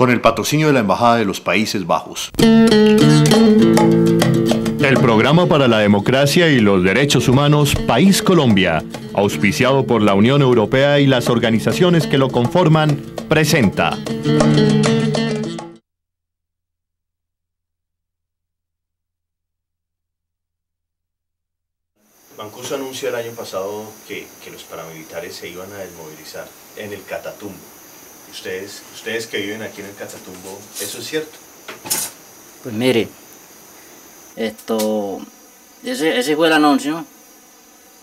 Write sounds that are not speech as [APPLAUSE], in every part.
con el patrocinio de la Embajada de los Países Bajos. El programa para la democracia y los derechos humanos País Colombia, auspiciado por la Unión Europea y las organizaciones que lo conforman, presenta. Mancuso anuncia el año pasado que, que los paramilitares se iban a desmovilizar en el Catatumbo. Ustedes, ustedes que viven aquí en el Catatumbo, ¿eso es cierto? Pues mire, esto, ese, ese fue el anuncio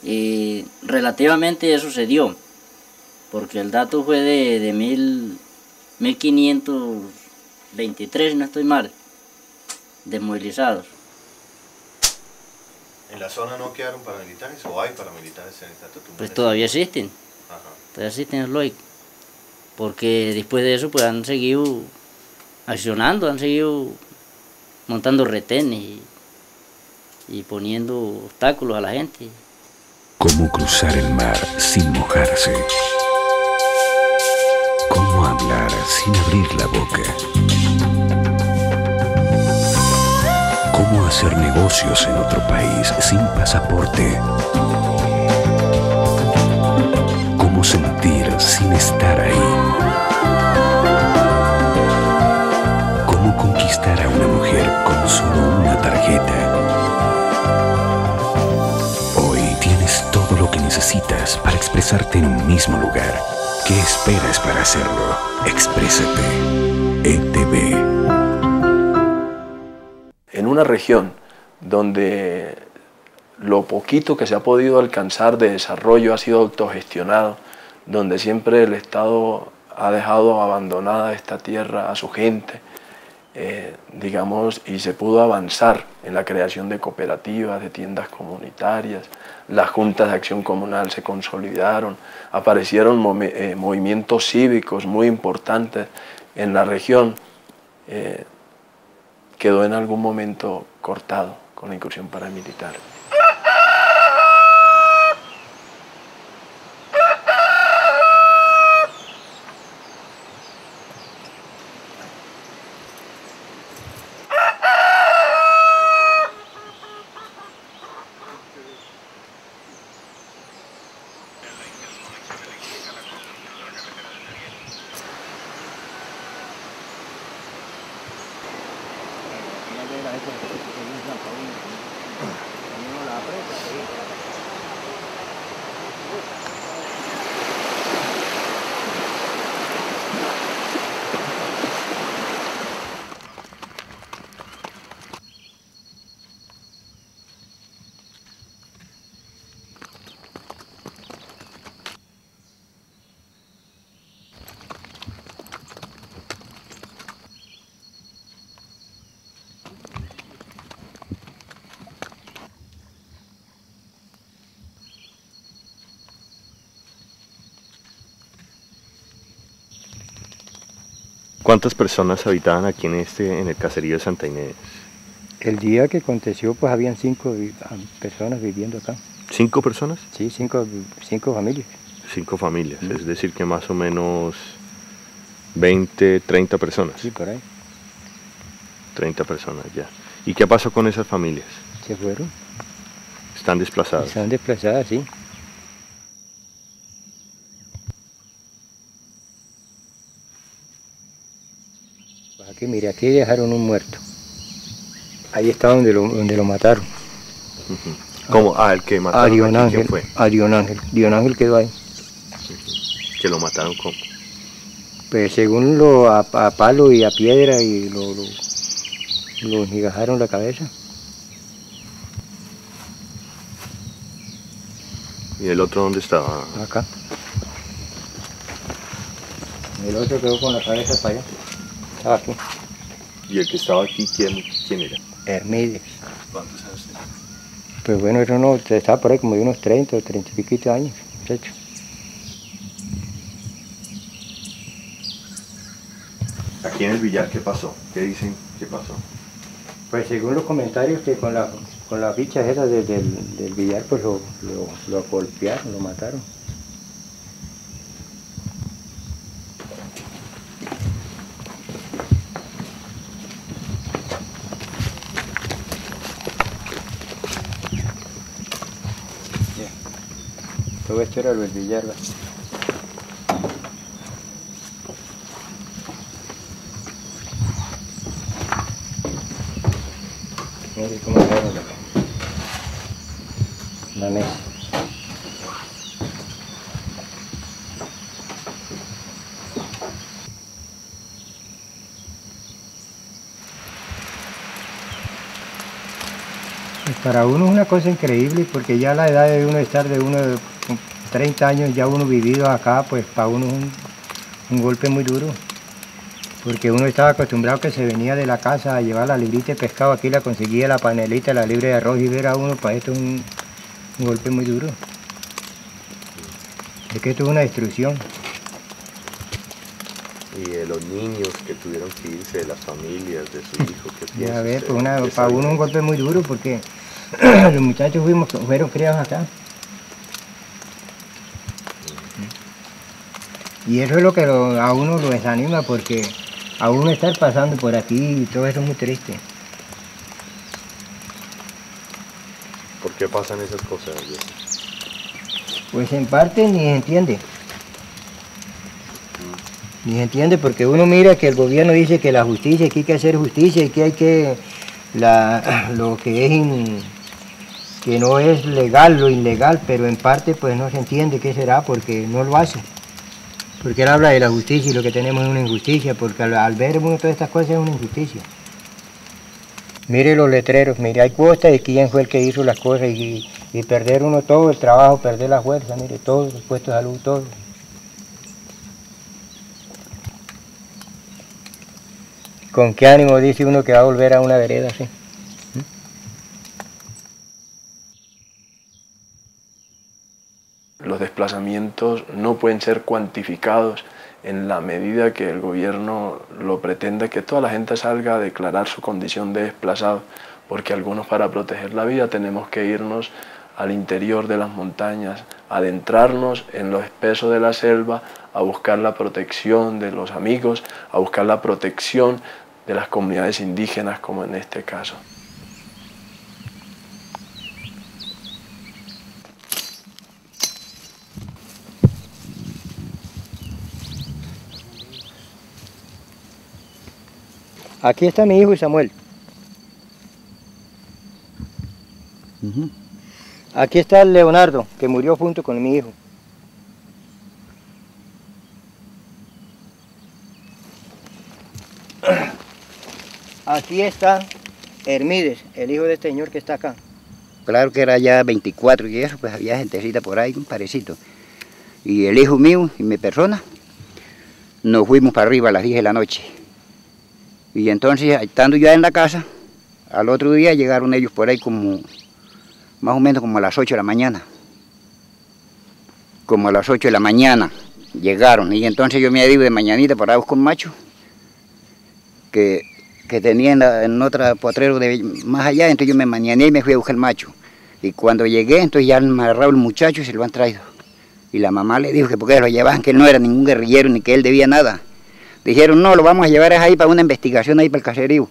y relativamente eso se dio, porque el dato fue de, de mil, 1523, si no estoy mal, desmovilizados. ¿En la zona no quedaron paramilitares o hay paramilitares en el Catatumbo? Pues todavía existen, Ajá. todavía existen el LOIC, porque después de eso pues han seguido accionando, han seguido montando retenes y, y poniendo obstáculos a la gente. ¿Cómo cruzar el mar sin mojarse? ¿Cómo hablar sin abrir la boca? ¿Cómo hacer negocios en otro país sin pasaporte? Sin estar ahí? ¿Cómo conquistar a una mujer con solo una tarjeta? Hoy tienes todo lo que necesitas para expresarte en un mismo lugar. ¿Qué esperas para hacerlo? Exprésate. ETV. en una región donde lo poquito que se ha podido alcanzar de desarrollo ha sido autogestionado, donde siempre el Estado ha dejado abandonada esta tierra a su gente, eh, digamos, y se pudo avanzar en la creación de cooperativas, de tiendas comunitarias, las juntas de acción comunal se consolidaron, aparecieron eh, movimientos cívicos muy importantes en la región. eh, quedó en algún momento cortado con la incursión paramilitar. ¿Cuántas personas habitaban aquí en este, en el caserío de Santa Inés? El día que aconteció, pues habían cinco vi- ah, personas viviendo acá. ¿Cinco personas? Sí, cinco, cinco familias. Cinco familias, es decir que más o menos 20, 30 personas. Sí, por ahí. 30 personas ya. ¿Y qué pasó con esas familias? Se fueron. Están desplazadas. Están desplazadas, sí. Aquí, mire, aquí dejaron un muerto. Ahí está donde lo, donde lo mataron. ¿Cómo? Ah, el que A mataron Dion aquí, ¿quién Ángel. fue? A Dion Ángel. Dion Ángel quedó ahí. Que lo mataron como. Pues según lo a, a palo y a piedra y lo, lo, lo migajaron la cabeza. ¿Y el otro dónde estaba? Acá. El otro quedó con la cabeza para allá. Estaba aquí. ¿Y el que estaba aquí, quién, quién era? Hermídez. ¿Cuántos años tenía? Pues bueno, eso no, estaba por ahí como de unos 30 o 30 y piquito años, muchacho. Aquí en el billar, ¿qué pasó? ¿Qué dicen? ¿Qué pasó? Pues según los comentarios que con la con las fichas esas del, del, del billar pues lo, lo, lo golpearon, lo mataron. Todo esto era Luis Villalba. Mire cómo dejaron la, la mesa. Para uno es una cosa increíble porque ya la edad de uno estar de uno de 30 años ya uno vivido acá, pues para uno es un, un golpe muy duro. Porque uno estaba acostumbrado que se venía de la casa a llevar la librita de pescado, aquí la conseguía la panelita, la libre de arroz y ver a uno, para esto es un, un golpe muy duro. Es que esto es una destrucción. Y de los niños que tuvieron que irse, de las familias, de su [LAUGHS] hijo, ¿qué piensa Ya ver, pues una- para uno vida? un golpe muy duro porque [CLEARS THROAT] los muchachos fuimos, fueron criados acá. Y eso es lo que lo- a uno lo desanima porque a uno estar pasando por aquí y todo eso es muy triste. ¿Por qué pasan esas cosas? Pues en parte ni se entiende. Ni se entiende porque uno mira que el gobierno dice que la justicia, que hay que hacer justicia y que hay que, la, [CLEARS THROAT] lo que es, in- que no es legal, lo ilegal, pero en parte pues no se entiende qué será porque no lo hace. Porque él habla de la justicia y lo que tenemos es una injusticia, porque al, ver uno todas estas cosas es una injusticia. Mire los letreros, mire, hay cuotas de quién fue el que hizo las cosas y, y perder uno todo el trabajo, perder la fuerza, mire, todo, el puesto de salud, todo. ¿Con qué ánimo dice uno que va a volver a una vereda así? Los desplazamientos no pueden ser cuantificados en la medida que el gobierno lo pretende, que toda la gente salga a declarar su condición de desplazado, porque algunos para proteger la vida tenemos que irnos al interior de las montañas, adentrarnos en lo espeso de la selva, a buscar la protección de los amigos, a buscar la protección de las comunidades indígenas, como en este caso. Aquí está mi hijo Samuel. Aquí está el Leonardo, que murió junto con mi hijo. Aquí está Hermídez, el hijo de este señor que está acá. Claro que era ya 24 y eso, pues había gentecita por ahí, un parecito. Y el hijo mío y mi persona, nos fuimos para arriba a las 10 de la noche. Y entonces, estando ya en la casa, al otro día llegaron ellos por ahí como, más o menos como a las 8 de la mañana. Como a las 8 de la mañana llegaron. Y entonces yo me ido de mañanita para buscar un macho que, que tenía en, otra potrero de más allá. Entonces yo me mañané y me fui a buscar el macho. Y cuando llegué, entonces ya han agarrado el muchacho y se lo han traído. Y la mamá le dijo que porque lo llevaban, que él no era ningún guerrillero ni que él debía nada. Dijeron, no, lo vamos a llevar ahí para una investigación ahí para el caserío.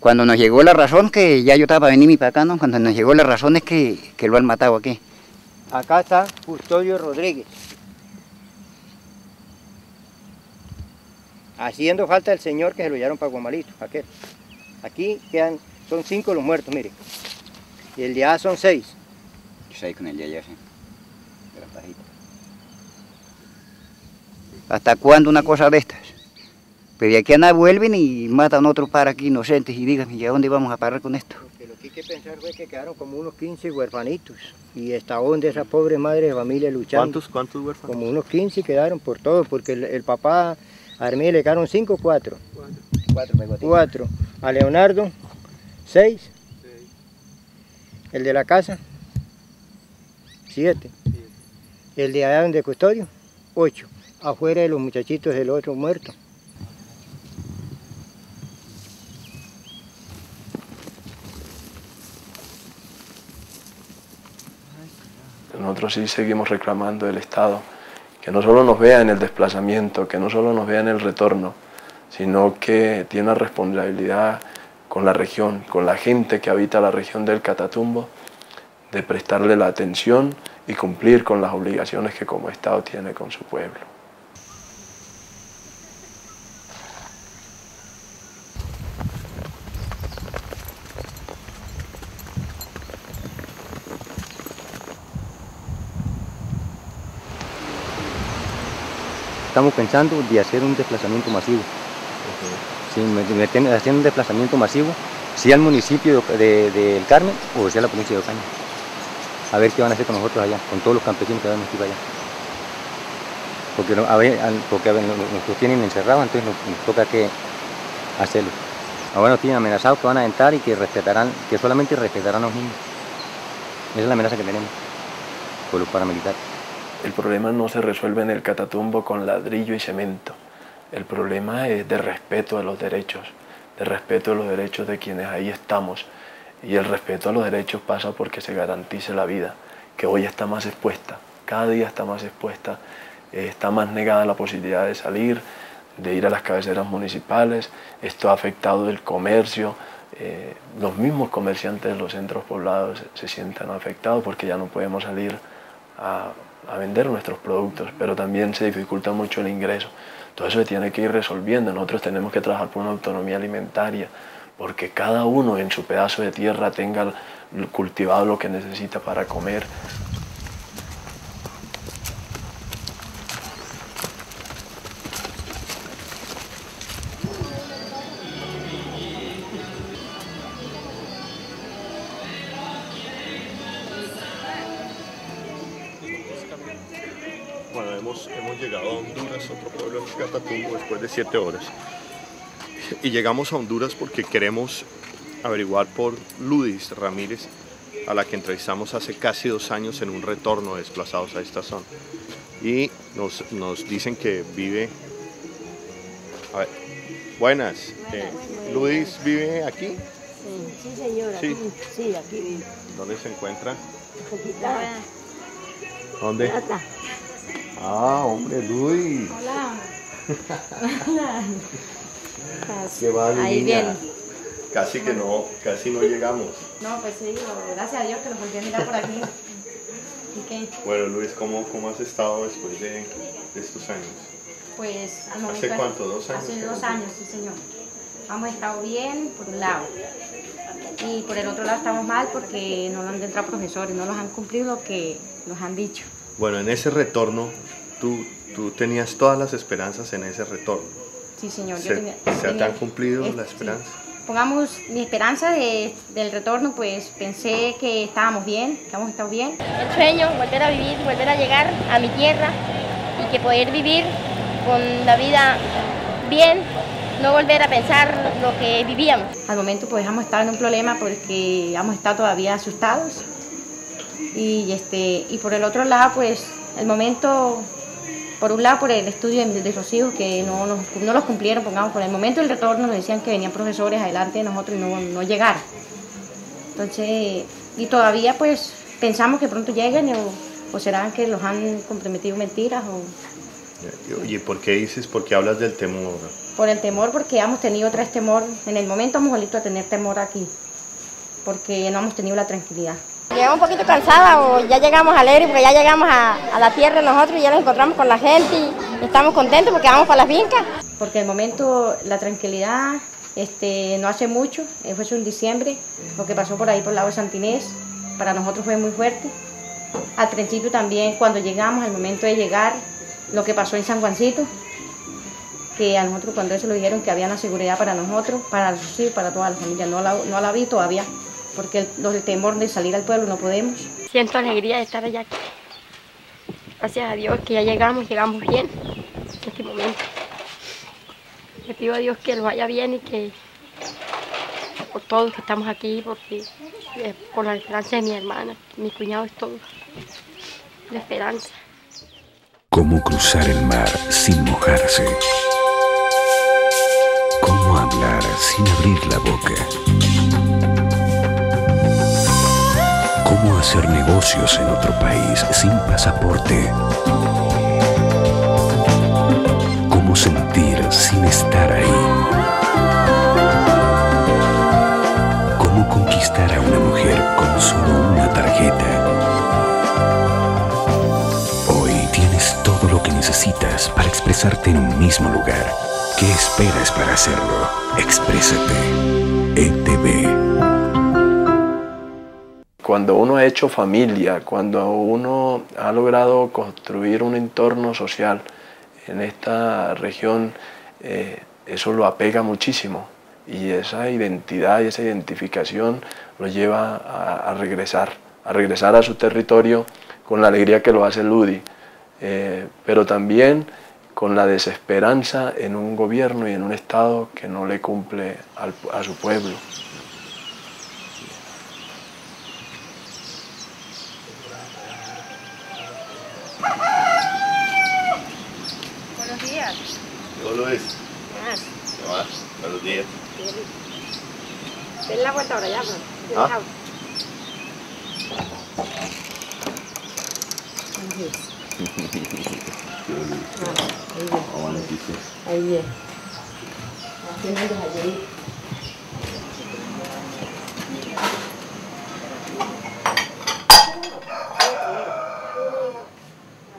Cuando nos llegó la razón, que ya yo estaba para venirme para acá, ¿no? Cuando nos llegó la razón es que, que lo han matado aquí. Acá está Custodio Rodríguez. Haciendo falta el señor que se lo llevaron para Guamalito, aquel. Aquí quedan, son cinco los muertos, mire. Y el de allá son seis. Yo con el de allá, sí. La pajita. ¿Hasta cuándo una cosa de estas? Pero de aquí a nada vuelven y matan otro par aquí inocentes y díganme, ¿y a dónde vamos a parar con esto? Lo que, lo que hay que pensar fue que quedaron como unos 15 huerfanitos. Y hasta donde esa pobre madre de familia luchando. ¿Cuántos, cuántos huérfanos? Como unos 15 quedaron por todo, porque el, el papá a Armía le quedaron cinco o cuatro. Cuatro, pegotitos. Cuatro. A Leonardo, seis. El de la casa, siete. El de allá donde custodio, ocho. Afuera de los muchachitos del otro muerto. Nosotros sí seguimos reclamando del Estado que no solo nos vea en el desplazamiento, que no solo nos vea en el retorno, sino que tiene una responsabilidad con la región, con la gente que habita la región del Catatumbo, de prestarle la atención y cumplir con las obligaciones que como Estado tiene con su pueblo. Estamos pensando de hacer un desplazamiento masivo. Sí, hacer un desplazamiento masivo, sea el municipio del de, Carmen o sea la provincia de Ocaña. A ver qué van a hacer con nosotros allá, con todos los campesinos que van a estar allá. Porque, a ver, porque a ver, nos, tienen encerrados, entonces nos, toca que hacerlo. Ahora nos tienen amenazados que van a entrar y que respetarán, que solamente respetarán a los niños. Esa es la amenaza que tenemos por los paramilitares. El problema no se resuelve en el catatumbo con ladrillo y cemento. El problema es de respeto a los derechos, de respeto a los derechos de quienes ahí estamos. Y el respeto a los derechos pasa porque se garantice la vida, que hoy está más expuesta, cada día está más expuesta, eh, está más negada la posibilidad de salir, de ir a las cabeceras municipales, esto ha afectado el comercio, eh, los mismos comerciantes de los centros poblados se sientan afectados porque ya no podemos salir a a vender nuestros productos, pero también se dificulta mucho el ingreso. Todo eso se tiene que ir resolviendo. Nosotros tenemos que trabajar por una autonomía alimentaria, porque cada uno en su pedazo de tierra tenga cultivado lo que necesita para comer, después de siete horas. Y llegamos a Honduras porque queremos averiguar por Ludis Ramírez, a la que entrevistamos hace casi dos años en un retorno desplazados a esta zona. Y nos, nos dicen que vive... A ver, buenas. Eh, ¿Ludis vive aquí? Sí, sí señora. Sí, sí aquí vive. ¿Dónde se encuentra? ¿Dónde? Ah, hombre, Luis. Hola. [LAUGHS] Qué vale, Ahí viene. Casi que no, casi no llegamos. No, pues sí, gracias a Dios que nos volví a mirar por aquí. Bueno, Luis, ¿cómo, ¿cómo has estado después de, estos años? Pues al momento... ¿Hace cuánto? ¿Dos años? Hace dos años, sí señor. Hemos estado bien por un lado. Y por el otro lado estamos mal porque no han entrado profesores, no nos han cumplido lo que nos han dicho. Bueno, en ese retorno, tú, tú tenías todas las esperanzas en ese retorno. Sí, señor. ¿Se, te han cumplido las esperanzas? Pongamos mi esperanza del retorno, pues pensé que estábamos bien, que hemos estado bien. El sueño, volver a vivir, volver a llegar a mi tierra y que poder vivir con la vida bien, no volver a pensar lo que vivíamos. Al momento pues hemos estado en un problema porque hemos estado todavía asustados y, este, y por el otro lado pues el momento por un lado por el estudio de, los hijos que no, no, los cumplieron, pongamos, por el momento del retorno nos decían que venían profesores adelante de nosotros y no, no llegaron. Entonces, y todavía pues pensamos que pronto lleguen o, o serán que los han comprometido mentiras o... Oye, ¿por qué dices, por qué hablas del temor? Por el temor, porque hemos tenido tres temor, en el momento hemos vuelto a tener temor aquí, porque no hemos tenido la tranquilidad. Llegamos un poquito cansada o ya llegamos alegre porque ya llegamos a, la tierra nosotros y ya nos encontramos con la gente y estamos contentos porque vamos para las fincas. Porque el momento la tranquilidad este, no hace mucho, eh, fue en diciembre, lo que pasó por ahí por el lado de Santinés, para nosotros fue muy fuerte. Al principio también cuando llegamos, al momento de llegar, lo que pasó en San Juancito, que a nosotros cuando eso lo dijeron que había una seguridad para nosotros, para los hijos, para toda la familia, no la, no la vi todavía porque el, temor de salir al pueblo no podemos. Siento alegría de estar allá. Gracias a Dios que ya llegamos, llegamos bien en este momento. Le pido a Dios que lo vaya bien y que por todos que estamos aquí, porque eh, por la esperanza de mi hermana, mi cuñado es todo. La esperanza. ¿Cómo cruzar el mar sin mojarse? ¿Cómo hablar sin abrir la boca? cómo hacer negocios en otro país sin pasaporte. Cómo sentir sin estar ahí. Cómo conquistar a una mujer con solo una tarjeta. Hoy tienes todo lo que necesitas para expresarte en un mismo lugar. ¿Qué esperas para hacerlo? Exprésate. ETV. Cuando uno ha hecho familia, cuando uno ha logrado construir un entorno social en esta región, eh, eso lo apega muchísimo y esa identidad y esa identificación lo lleva a, regresar, a regresar a su territorio con la alegría que lo hace Ludi, eh, pero también con la desesperanza en un gobierno y en un Estado que no le cumple a su pueblo. ¿Cómo lo? Ah, ¿Qué más? Buenos días. Den la vuelta ahora ya, Ah. Ah, ahí bien. Ahí allí.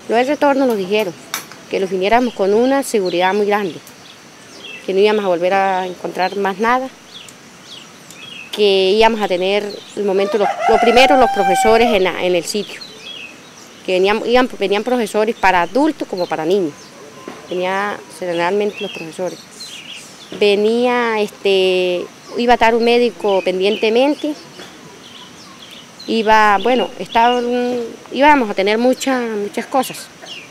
Lo del retorno nos dijeron que nos viniéramos con una seguridad muy grande, que no íbamos a volver a encontrar más nada, que íbamos a tener el momento, lo, lo primero los profesores en, en el sitio, que venían, venían profesores para adultos como para niños, venía generalmente los profesores. Venía, este, iba a estar un médico pendientemente, iba, bueno, estaba, íbamos a tener muchas, muchas cosas.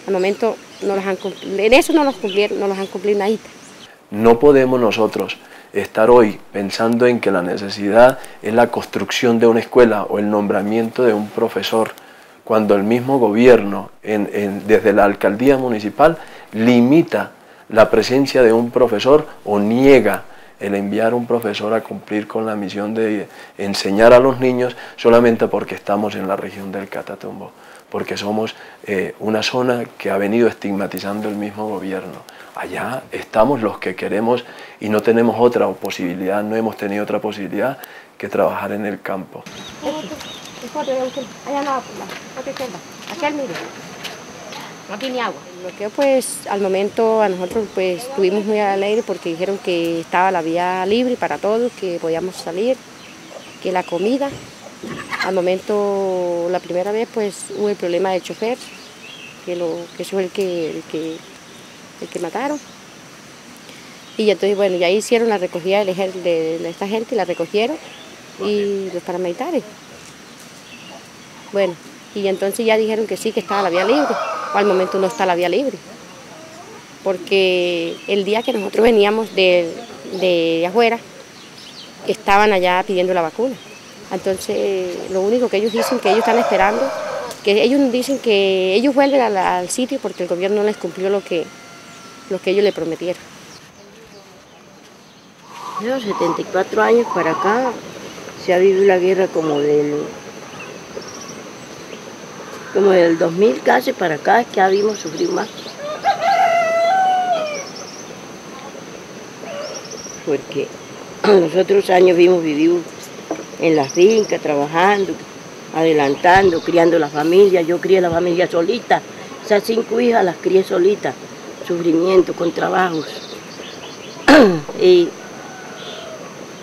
Al momento no las han en eso no los no los han cumplido nadita. No podemos nosotros estar hoy pensando en que la necesidad es la construcción de una escuela o el nombramiento de un profesor, cuando el mismo gobierno, desde la alcaldía municipal, limita la presencia de un profesor o niega el enviar un profesor a cumplir con la misión de enseñar a los niños solamente porque estamos en la región del Catatumbo, porque somos eh, una zona que ha venido estigmatizando el mismo gobierno. Allá estamos los que queremos y no tenemos otra posibilidad, no hemos tenido otra posibilidad que trabajar en el campo. No tiene agua. Lo que pues al momento a nosotros pues estuvimos muy alegres porque dijeron que estaba la vía libre para todos, que podíamos salir, que la comida. Al momento, la primera vez pues hubo el problema del chofer, que, lo, que eso fue el que, el que, el que mataron. Y entonces bueno, ya hicieron la recogida de, de esta gente, la recogieron y los paramilitares. Bueno, y entonces ya dijeron que sí, que estaba la vía libre. Al momento no está la vía libre. Porque el día que nosotros veníamos de, de afuera, estaban allá pidiendo la vacuna. Entonces, lo único que ellos dicen que ellos están esperando, que ellos dicen que ellos vuelven al, sitio porque el gobierno no les cumplió lo que, lo que ellos le prometieron. Yo, 74 años para acá, se ha vivido la guerra como del, como del 2000 casi para acá, que habíamos sufrido más. Porque [CLEARS THROAT] los otros años vimos vivido en las fincas, trabajando, adelantando, criando la familia. Yo crié la familia solita, esas cinco hijas las crié solita, sufrimiento, con trabajos. [CLEARS THROAT] y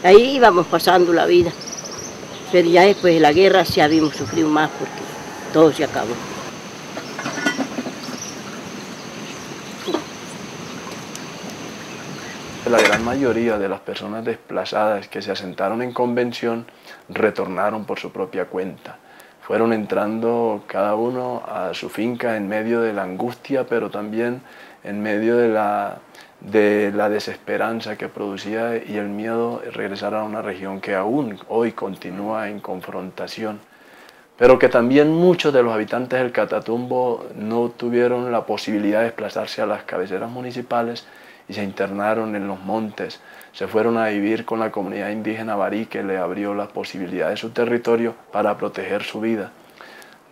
Ahí íbamos pasando la vida. Pero ya después de la guerra sí habíamos sufrido más porque todo se acabó. La gran mayoría de las personas desplazadas que se asentaron en convención retornaron por su propia cuenta. Fueron entrando cada uno a su finca en medio de la angustia, pero también en medio de la, de la desesperanza que producía y el miedo de regresar a una región que aún hoy continúa en confrontación pero que también muchos de los habitantes del Catatumbo no tuvieron la posibilidad de desplazarse a las cabeceras municipales y se internaron en los montes, se fueron a vivir con la comunidad indígena barí que le abrió la posibilidad de su territorio para proteger su vida.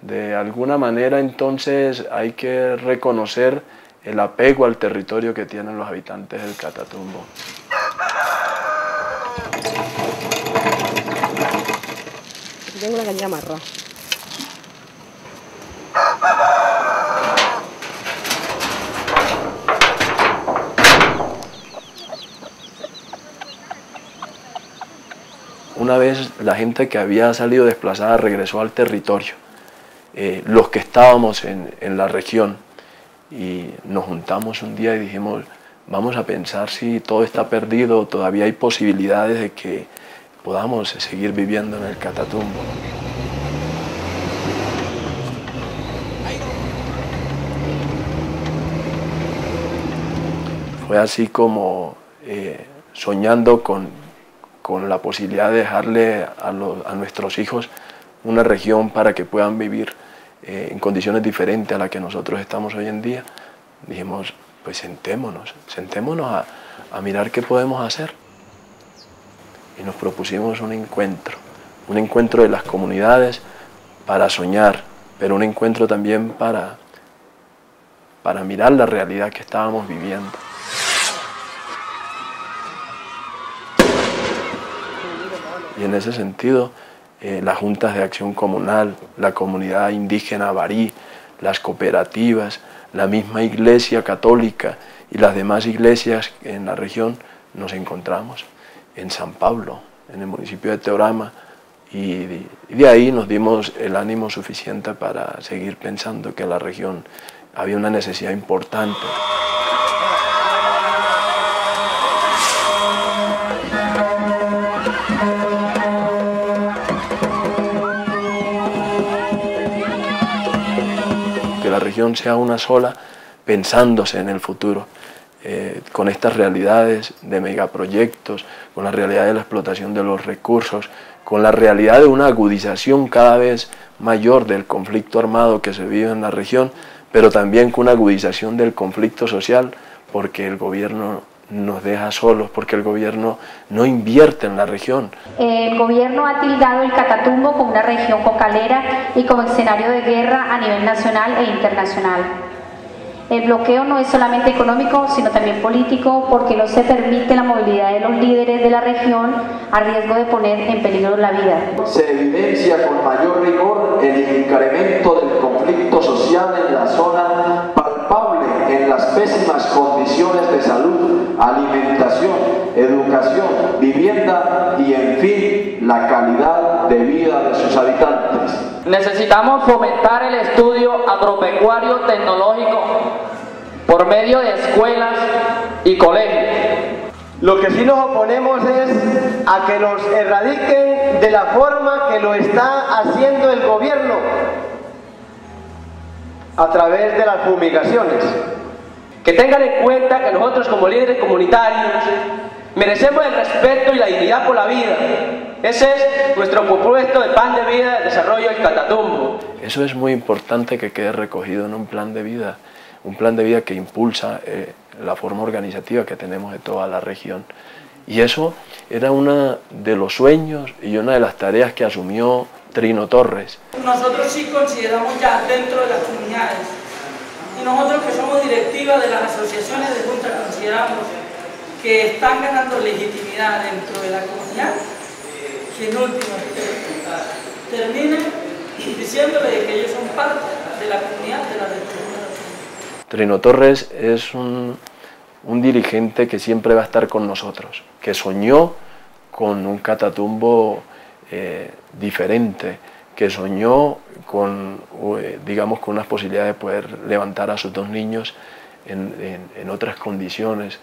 De alguna manera entonces hay que reconocer el apego al territorio que tienen los habitantes del Catatumbo. Tengo la gallina marrón. Una vez la gente que había salido desplazada regresó al territorio, eh, los que estábamos en, en la región, y nos juntamos un día y dijimos, vamos a pensar si todo está perdido, todavía hay posibilidades de que podamos seguir viviendo en el Catatumbo. Fue así como eh, soñando con, con, la posibilidad de dejarle a, los, a, nuestros hijos una región para que puedan vivir eh, en condiciones diferentes a las que nosotros estamos hoy en día, dijimos, pues sentémonos, sentémonos a, a mirar qué podemos hacer. Y nos propusimos un encuentro, un encuentro de las comunidades para soñar, pero un encuentro también para, para mirar la realidad que estábamos viviendo. Y en ese sentido, eh, las juntas de acción comunal, la comunidad indígena barí, las cooperativas, la misma iglesia católica y las demás iglesias en la región nos encontramos en San Pablo, en el municipio de Teorama, y de, ahí nos dimos el ánimo suficiente para seguir pensando que la región había una necesidad importante. Sea una sola pensándose en el futuro. Eh, con estas realidades de megaproyectos, con la realidad de la explotación de los recursos, con la realidad de una agudización cada vez mayor del conflicto armado que se vive en la región, pero también con una agudización del conflicto social, porque el gobierno nos deja solos, porque el gobierno no invierte en la región. El gobierno ha tildado el Catatumbo como una región cocalera y como escenario de guerra a nivel nacional e internacional. El bloqueo no es solamente económico, sino también político, porque no se permite la movilidad de los líderes de la región a riesgo de poner en peligro la vida. Se evidencia con mayor rigor el incremento del conflicto social en la zona pésimas condiciones de salud, alimentación, educación, vivienda y, en fin, la calidad de vida de sus habitantes. Necesitamos fomentar el estudio agropecuario tecnológico por medio de escuelas y colegios. Lo que sí nos oponemos es a que los erradiquen de la forma que lo está haciendo el gobierno, a través de las fumigaciones. Que tengan en cuenta que nosotros como líderes comunitarios merecemos el respeto y la dignidad por la vida. Ese es nuestro propuesto de plan de vida de desarrollo del Catatumbo. Eso es muy importante que quede recogido en un plan de vida, un plan de vida que impulsa eh, la forma organizativa que tenemos de toda la región. Y eso era uno de los sueños y una de las tareas que asumió Trino Torres. Nosotros sí consideramos ya dentro de las comunidades nosotros que somos directivas de las asociaciones de juntas consideramos que están ganando legitimidad dentro de la comunidad que en última terminen diciéndole que ellos son parte de la comunidad de la región. Trino Torres es un, un dirigente que siempre va a estar con nosotros, que soñó con un catatumbo eh, diferente, que soñó con, eh, digamos, con unas posibilidades de poder levantar a sus dos niños en, otras condiciones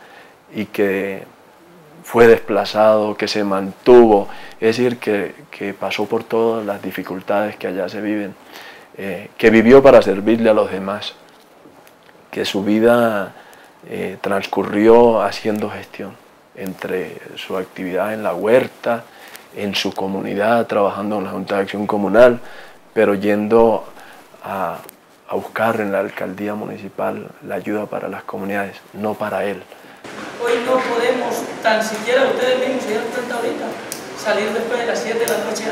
y que fue desplazado, que se mantuvo, es decir, que, que pasó por todas las dificultades que allá se viven, eh, que vivió para servirle a los demás, que su vida eh, transcurrió haciendo gestión entre su actividad en la huerta, en su comunidad, trabajando en la Junta de Acción Comunal, pero yendo a, a buscar en la alcaldía municipal la ayuda para las comunidades, no para él. Hoy no podemos, tan siquiera ustedes mismos se dieron cuenta ahorita, salir después de las 7 de la noche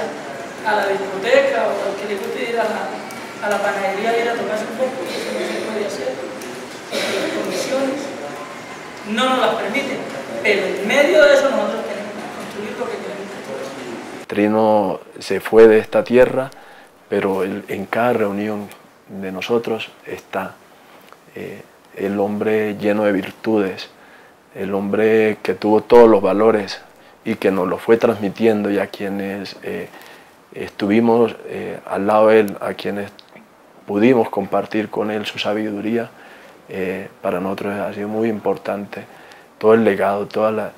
a, la biblioteca o al que le guste ir a la, a la panadería y ir a tomarse un poco, eso no se puede hacer, porque las condiciones no nos las permiten, pero en medio de eso nosotros tenemos que construir lo que queremos construir. Trino se fue de esta tierra, pero él, en cada reunión de nosotros está eh, el hombre lleno de virtudes, el hombre que tuvo todos los valores y que nos lo fue transmitiendo y a quienes eh, estuvimos eh, al lado de él, a quienes pudimos compartir con él su sabiduría, para nosotros ha sido muy importante todo el legado, toda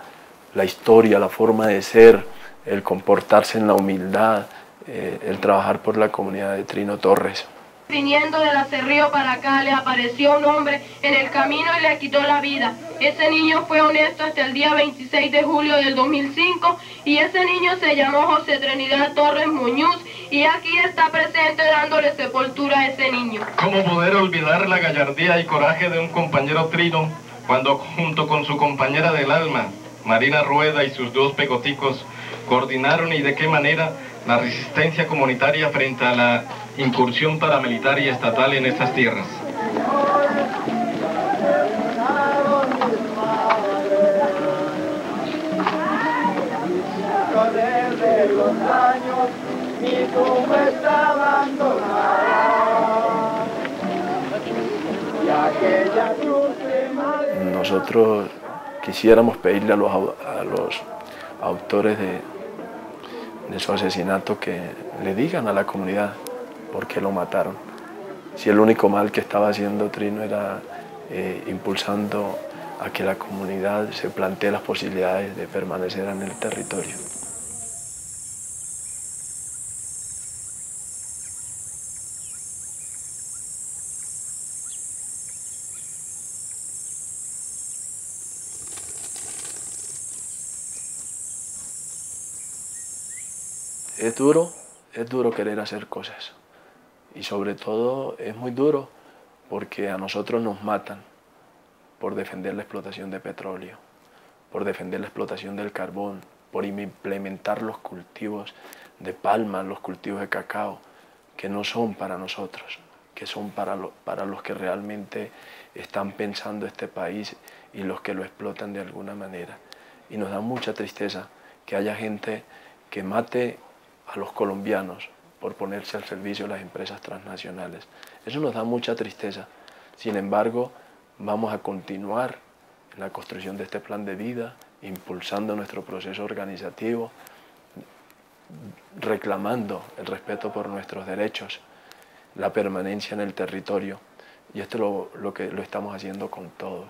la historia, la forma de ser, el comportarse en la humildad, el trabajar por la comunidad de Trino Torres. Viniendo del acerrío para acá le apareció un hombre en el camino y le quitó la vida. Ese niño fue honesto hasta el día 26 de julio del 2005 y ese niño se llamó José Trinidad Torres Muñoz y aquí está presente dándole sepultura a ese niño. ¿Cómo poder olvidar la gallardía y coraje de un compañero trino cuando junto con su compañera del alma, Marina Rueda y sus dos pegoticos, coordinaron y de qué manera la resistencia comunitaria frente a la incursión paramilitar y estatal en estas tierras. Nosotros quisiéramos pedirle a los, autores de, de su asesinato que le digan a la comunidad por qué lo mataron. Si el único mal que estaba haciendo Trino era eh, impulsando a que la comunidad se plantee las posibilidades de permanecer en el territorio. Es duro, es duro querer hacer cosas. Y sobre todo es muy duro porque a nosotros nos matan por defender la explotación de petróleo, por defender la explotación del carbón, por implementar los cultivos de palma, los cultivos de cacao, que no son para nosotros, que son para, para los que realmente están pensando este país y los que lo explotan de alguna manera. Y nos da mucha tristeza que haya gente que mate a los colombianos por ponerse al servicio de las empresas transnacionales. Eso nos da mucha tristeza. Sin embargo, vamos a continuar en la construcción de este plan de vida, impulsando nuestro proceso organizativo, reclamando el respeto por nuestros derechos, la permanencia en el territorio. Y esto es lo, lo que lo estamos haciendo con todos.